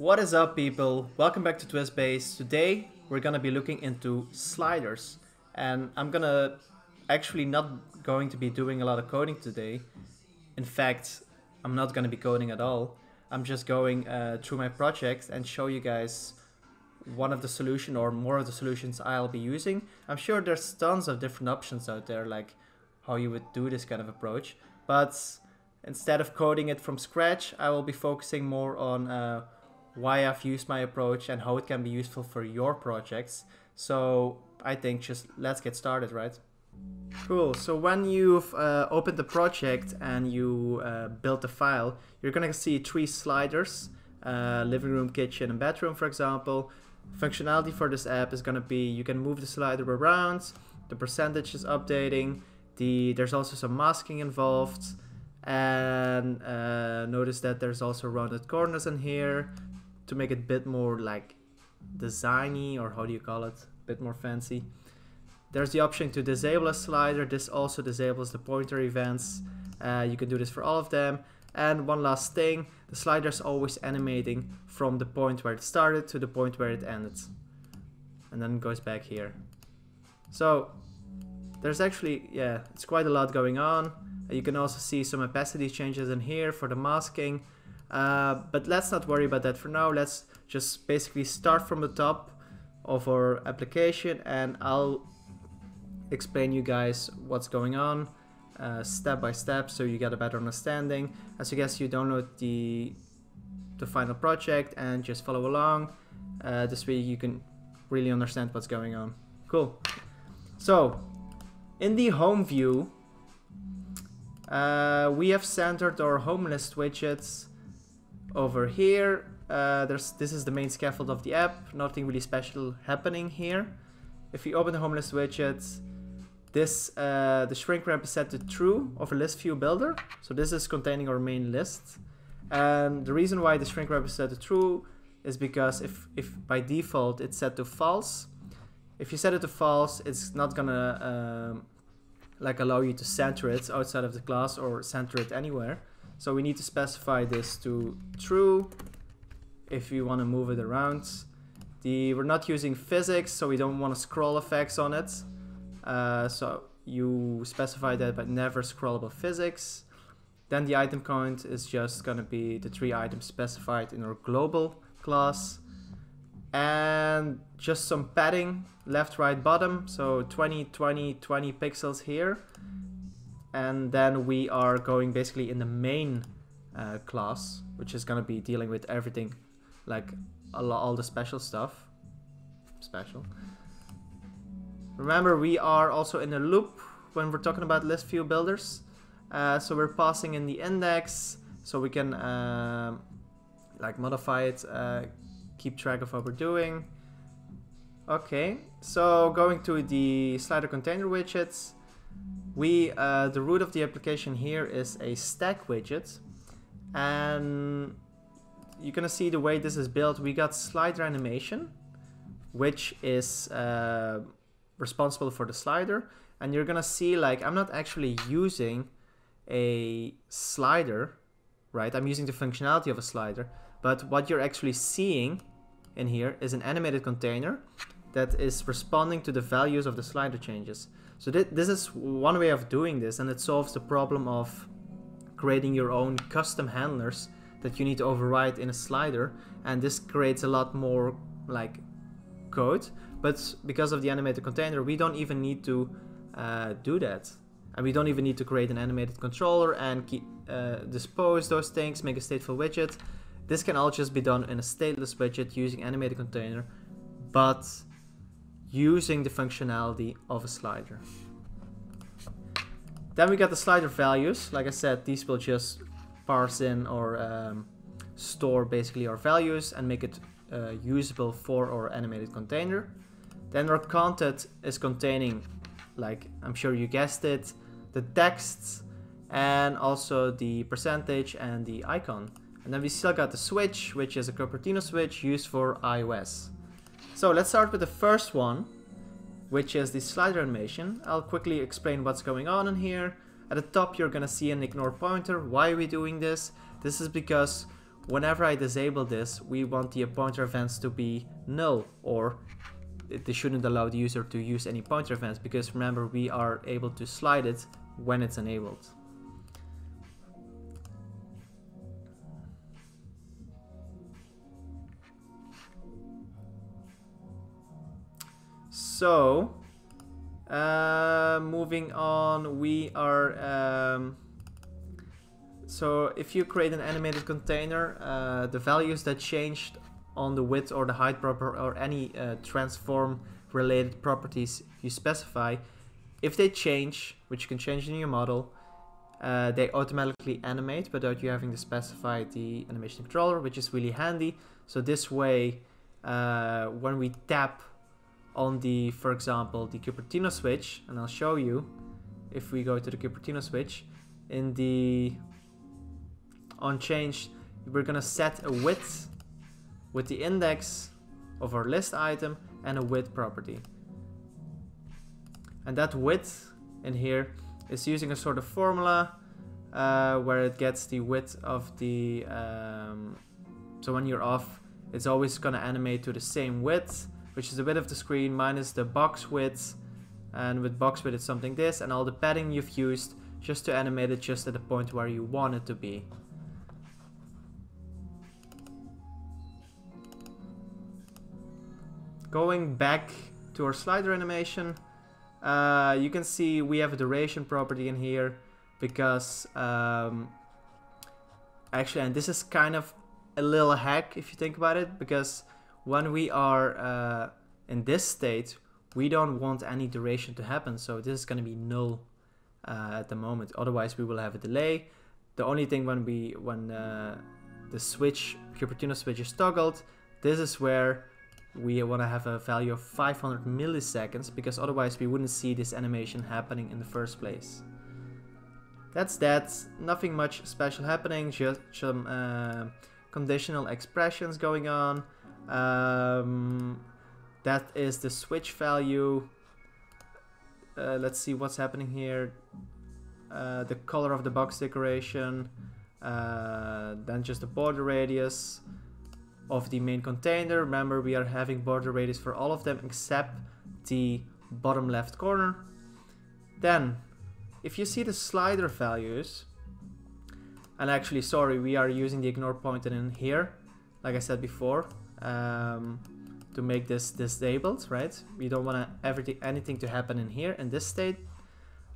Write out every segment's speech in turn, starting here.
What is up people? Welcome back to TwistBase. Today we're gonna be looking into sliders and I'm gonna actually not going to be doing a lot of coding today. In fact, I'm not gonna be coding at all. I'm just going uh, through my project and show you guys one of the solution or more of the solutions I'll be using. I'm sure there's tons of different options out there like how you would do this kind of approach. But instead of coding it from scratch, I will be focusing more on uh, why I've used my approach and how it can be useful for your projects. So I think just let's get started, right? Cool, so when you've uh, opened the project and you uh, built the file, you're gonna see three sliders, uh, living room, kitchen, and bedroom, for example. Functionality for this app is gonna be you can move the slider around, the percentage is updating, the there's also some masking involved, and uh, notice that there's also rounded corners in here to make it a bit more like designy or how do you call it, a bit more fancy. There's the option to disable a slider. This also disables the pointer events. Uh, you can do this for all of them. And one last thing, the slider is always animating from the point where it started to the point where it ended. And then goes back here. So there's actually, yeah, it's quite a lot going on. You can also see some opacity changes in here for the masking. Uh, but let's not worry about that for now. Let's just basically start from the top of our application and I'll explain you guys what's going on uh, step by step so you get a better understanding. As you guess you download the the final project and just follow along. Uh, this way you can really understand what's going on. Cool. So in the home view uh, we have centered our home list widgets over here. Uh, there's this is the main scaffold of the app. Nothing really special happening here. If you open the home list widgets, this uh, the shrink wrap is set to true of a list view builder. So this is containing our main list. And the reason why the shrink wrap is set to true is because if, if by default it's set to false, if you set it to false, it's not gonna um, like allow you to center it outside of the class or center it anywhere. So we need to specify this to true if we want to move it around. The, we're not using physics, so we don't want to scroll effects on it. Uh, so you specify that but never scrollable physics. Then the item count is just going to be the three items specified in our global class. And just some padding, left, right, bottom. So 20, 20, 20 pixels here. And then we are going basically in the main uh, class, which is going to be dealing with everything, like all the special stuff. Special. Remember, we are also in a loop when we're talking about list view builders. Uh, so we're passing in the index so we can uh, like modify it, uh, keep track of what we're doing. Okay, so going to the slider container widgets, we uh, the root of the application here is a stack widget, and you're gonna see the way this is built. We got slider animation, which is uh, responsible for the slider, and you're gonna see like I'm not actually using a slider, right? I'm using the functionality of a slider, but what you're actually seeing in here is an animated container that is responding to the values of the slider changes. So th this is one way of doing this and it solves the problem of creating your own custom handlers that you need to override in a slider and this creates a lot more like code but because of the animated container we don't even need to uh, do that and we don't even need to create an animated controller and keep, uh, dispose those things, make a stateful widget. This can all just be done in a stateless widget using animated container, but using the functionality of a slider. Then we got the slider values. Like I said, these will just parse in or um, store basically our values and make it uh, usable for our animated container. Then our content is containing, like I'm sure you guessed it, the texts and also the percentage and the icon. And then we still got the switch, which is a Cupertino switch used for iOS. So let's start with the first one, which is the slider animation. I'll quickly explain what's going on in here. At the top you're gonna see an ignore pointer. Why are we doing this? This is because whenever I disable this, we want the pointer events to be null or they shouldn't allow the user to use any pointer events because remember we are able to slide it when it's enabled. So, uh, moving on, we are um, so if you create an animated container, uh, the values that changed on the width or the height proper or any uh, transform related properties you specify, if they change, which you can change in your model, uh, they automatically animate without you having to specify the animation controller, which is really handy. So this way, uh, when we tap on the, for example, the Cupertino switch, and I'll show you, if we go to the Cupertino switch, in the onChanged, we're gonna set a width with the index of our list item and a width property. And that width in here is using a sort of formula uh, where it gets the width of the, um, so when you're off, it's always gonna animate to the same width, which is the width of the screen minus the box width, and with box width it's something this, and all the padding you've used just to animate it just at the point where you want it to be. Going back to our slider animation, uh, you can see we have a duration property in here because um, actually, and this is kind of a little hack if you think about it, because when we are uh, in this state, we don't want any duration to happen, so this is going to be null uh, at the moment. Otherwise, we will have a delay. The only thing when we when uh, the switch Cupertino switch is toggled, this is where we want to have a value of 500 milliseconds because otherwise we wouldn't see this animation happening in the first place. That's that, nothing much special happening, just some uh, conditional expressions going on. Um, that is the switch value. Uh, let's see what's happening here. Uh, the color of the box decoration, uh, then just the border radius of the main container. Remember, we are having border radius for all of them except the bottom left corner. Then, if you see the slider values, and actually, sorry, we are using the ignore pointer in here, like I said before, um, to make this disabled, right? We don't want to everything, anything to happen in here in this state.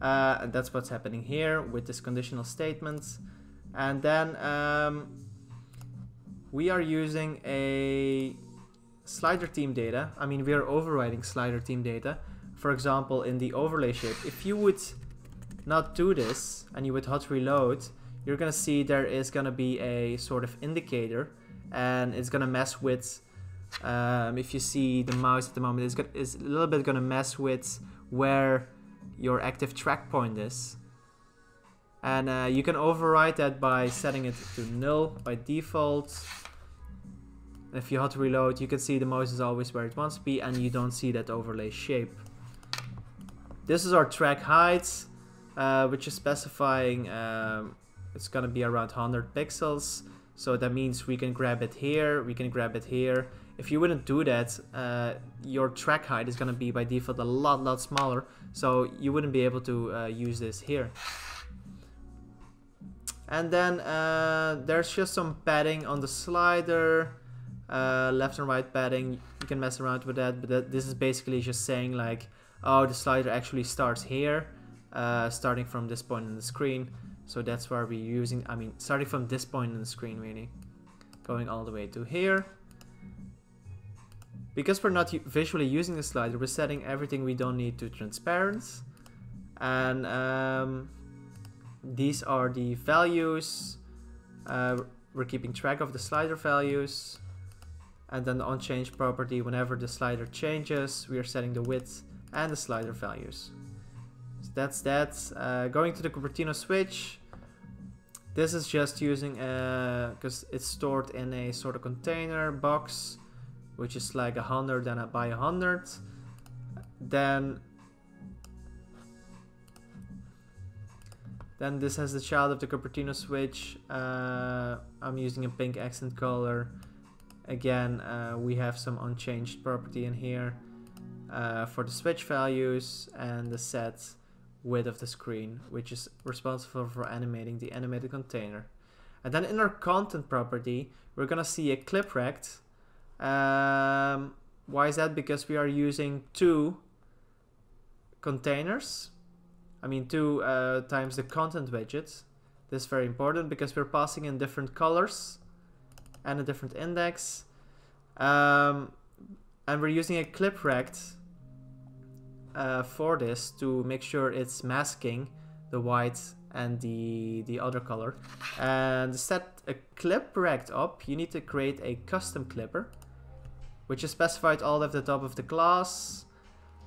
Uh, and that's what's happening here with this conditional statement. And then um, we are using a slider theme data. I mean, we are overriding slider theme data. For example, in the overlay shape, if you would not do this and you would hot reload, you're gonna see there is gonna be a sort of indicator and it's gonna mess with, um, if you see the mouse at the moment, it's, gonna, it's a little bit gonna mess with where your active track point is. And uh, you can override that by setting it to null by default. If you hot reload, you can see the mouse is always where it wants to be and you don't see that overlay shape. This is our track height, uh, which is specifying um, it's gonna be around 100 pixels. So that means we can grab it here, we can grab it here. If you wouldn't do that, uh, your track height is gonna be by default a lot, lot smaller. So you wouldn't be able to uh, use this here. And then uh, there's just some padding on the slider, uh, left and right padding. You can mess around with that, but that, this is basically just saying like, oh, the slider actually starts here, uh, starting from this point in the screen. So that's where we're using, I mean, starting from this point in the screen really, going all the way to here. Because we're not visually using the slider, we're setting everything we don't need to transparent. And um, these are the values. Uh, we're keeping track of the slider values. And then the onChange property, whenever the slider changes, we are setting the width and the slider values. So that's that. Uh, going to the Cupertino switch. This is just using, a, because uh, it's stored in a sort of container box, which is like a hundred and a by a hundred. Then Then this has the child of the Cupertino switch. Uh, I'm using a pink accent color. Again, uh, we have some onChanged property in here uh, for the switch values and the set width of the screen, which is responsible for animating the animated container. And then in our content property, we're gonna see a clip rect. Um, why is that? Because we are using two containers. I mean, two uh, times the content widget. This is very important because we're passing in different colors and a different index. Um, and we're using a clip rect uh, for this to make sure it's masking the white and the, the other color. And set a clip rect up, you need to create a custom clipper, which is specified all at the top of the class.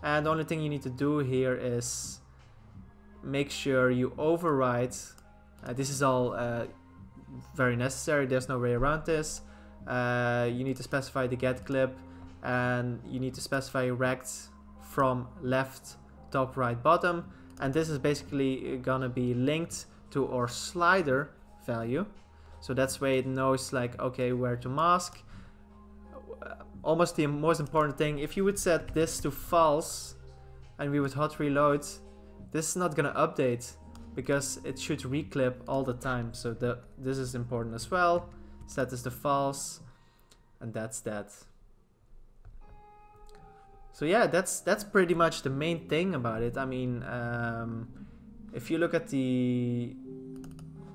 And the only thing you need to do here is make sure you override. Uh, this is all uh, very necessary, there's no way around this. Uh, you need to specify the get clip and you need to specify rect from left, top, right, bottom. And this is basically gonna be linked to our slider value. So that's why it knows like, okay, where to mask. Uh, almost the most important thing, if you would set this to false and we would hot reload, this is not gonna update because it should reclip all the time. So the, this is important as well. Set this to false and that's that. So yeah, that's that's pretty much the main thing about it. I mean, um, if you look at the,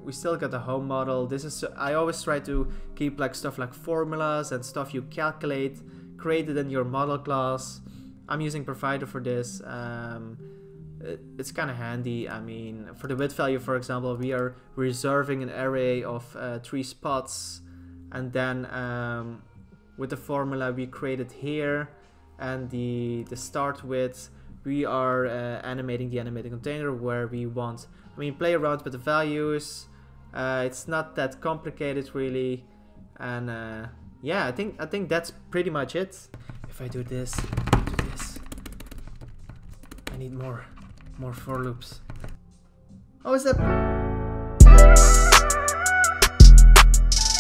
we still got the home model. This is I always try to keep like stuff like formulas and stuff you calculate created in your model class. I'm using provider for this. Um, it, it's kind of handy. I mean, for the width value, for example, we are reserving an array of uh, three spots, and then um, with the formula we created here and the, the start width, we are uh, animating the animated container where we want. I mean, play around with the values. Uh, it's not that complicated really, and uh, yeah, I think I think that's pretty much it. If I do this, do this. I need more, more for loops. Oh, is that?